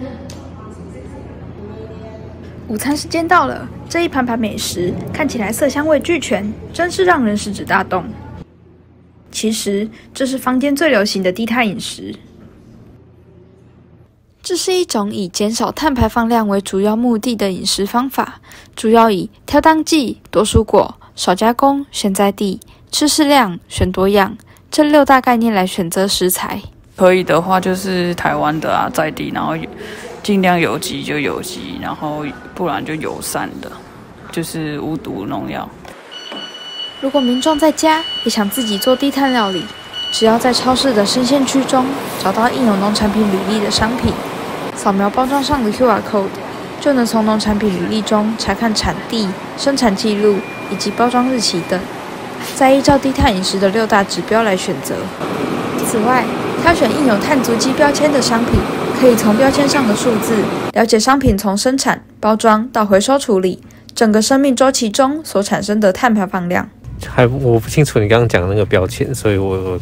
午餐时间到了这一盘盘美食看起来色香味俱全真是让人食指大动。其实这是坊间最流行的低碳饮食。这是一种以减少碳排放量为主要目的的饮食方法主要以挑当季多蔬果少加工选在地吃适量选多样这六大概念来选择食材。可以的话，就是台湾的啊，在地，然后尽量有机就有机，然后不然就友善的，就是无毒农药。如果民众在家也想自己做低碳料理，只要在超市的生鲜区中找到印有农产品履历的商品，扫描包装上的 QR code，就能从农产品履历中查看产地、生产记录以及包装日期等，再依照低碳饮食的六大指标来选择。此外，挑选印有碳足迹标签的商品，可以从标签上的数字了解商品从生产、包装到回收处理整个生命周期中所产生的碳排放量。还我不清楚你刚刚讲的那个标签，所以我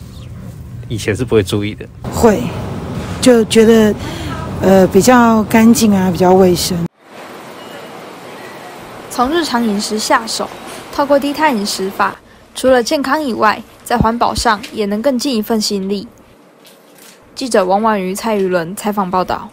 以前是不会注意的。会，就觉得呃比较干净啊，比较卫生。从日常饮食下手，透过低碳饮食法，除了健康以外，在环保上也能更尽一份心力。记者王婉瑜、蔡宇伦采访报道。